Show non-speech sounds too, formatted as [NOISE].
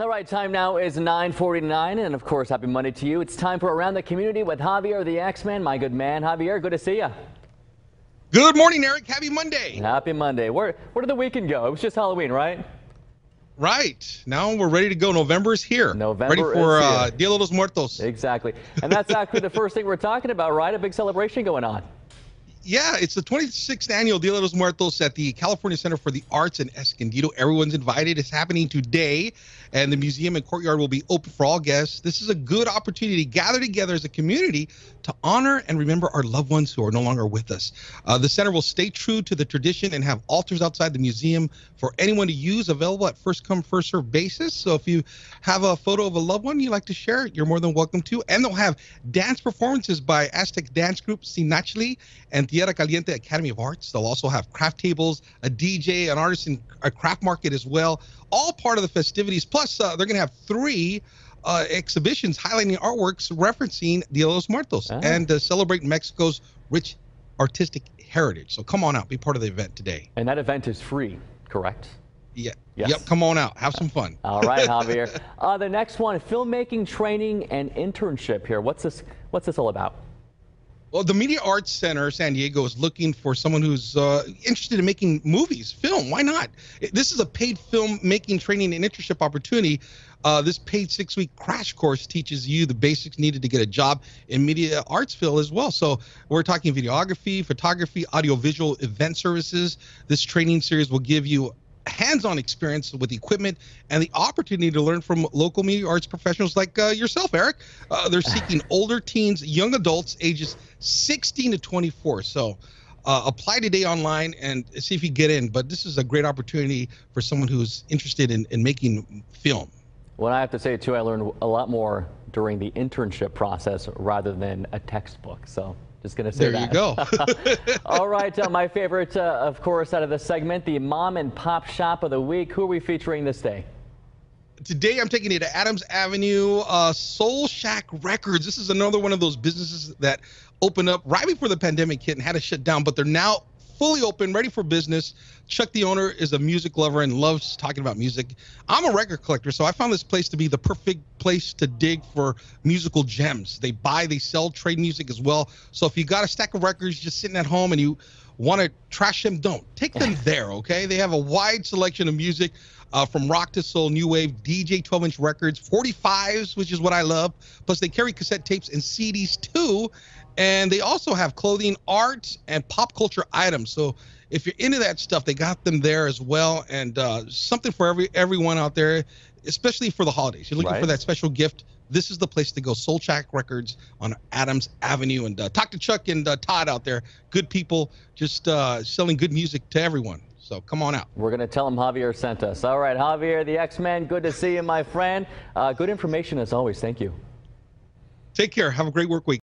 All right, time now is 9:49, and of course, happy Monday to you. It's time for Around the Community with Xavier, the X-Man. My good man, Xavier. Good to see you. Good morning, Eric. Happy Monday. Happy Monday. Where where did the weekend go? It was just Halloween, right? Right. Now we're ready to go. November is here. November ready for uh. Dia de los Muertos. Exactly. And that's actually the first thing we're talking about, right? A big celebration going on. Yeah, it's the 26th annual Dia de los Muertos at the California Center for the Arts in Escondido. Everyone's invited. It's happening today, and the museum and courtyard will be open for all guests. This is a good opportunity to gather together as a community to honor and remember our loved ones who are no longer with us. Uh, the center will stay true to the tradition and have altars outside the museum for anyone to use, available at first come, first serve basis. So if you have a photo of a loved one you'd like to share, you're more than welcome to. And they'll have dance performances by Aztec dance group Xinachtli and Tierra Caliente Academy of Arts. They'll also have craft tables, a DJ, an artisan, a craft market as well. All part of the festivities. Plus, uh, they're going to have three uh, exhibitions highlighting artworks referencing Dia de los Muertos Ah. and to celebrate Mexico's rich artistic heritage. So come on out, be part of the event today. And that event is free, correct? Yeah. Yes. Yep. Come on out. Have some fun. [LAUGHS] All right, Xavier. [LAUGHS] uh, the next one, filmmaking training and internship here. What's this? What's this all about? Well, the Media Arts Center San Diego is looking for someone who's uh, interested in making movies, film. Why not? This is a paid film making training and internship opportunity. Uh, this paid six week crash course teaches you the basics needed to get a job in media arts field as well. So we're talking videography, photography, audiovisual event services. This training series will give you hands-on experience with equipment and the opportunity to learn from local media arts professionals like uh, yourself, Eric. Uh, they're [LAUGHS] seeking older teens, young adults, ages 16 to 24. So uh, apply today online and see if you get in. But this is a great opportunity for someone who's interested in, in making film. Well, I have to say too, I learned a lot more during the internship process rather than a textbook. So just gonna say that. There you go. [LAUGHS] All right, uh, my favorite, uh, of course, out of the segment, the mom and pop shop of the week. Who are we featuring this day? Today, I'm taking you to Adams Avenue, uh, Soul Shack Records. This is another one of those businesses that opened up right before the pandemic hit and had to shut down, but they're now fully open, ready for business. Chuck, the owner, is a music lover and loves talking about music. I'm a record collector, so I found this place to be the perfect place to dig for musical gems. They buy, they sell, trade music as well. So if you got a stack of records just sitting at home and you want to trash them, don't. Take them [LAUGHS] there, okay? They have a wide selection of music uh, from rock to soul, new wave, DJ 12 inch records, 45s, which is what I love. Plus, they carry cassette tapes and CDs too. And they also have clothing, art, and pop culture items. So if you're into that stuff, they got them there as well. And uh, something for every everyone out there, especially for the holidays. You're looking Right. for that special gift. This is the place to go. Soul Shack Records on Adams Avenue. And uh, talk to Chuck and uh, Todd out there. Good people, just uh, selling good music to everyone. So come on out. We're going to tell them Xavier sent us. All right, Xavier, the X-Man, good to see you, my friend. Uh, good information as always. Thank you. Take care. Have a great work week.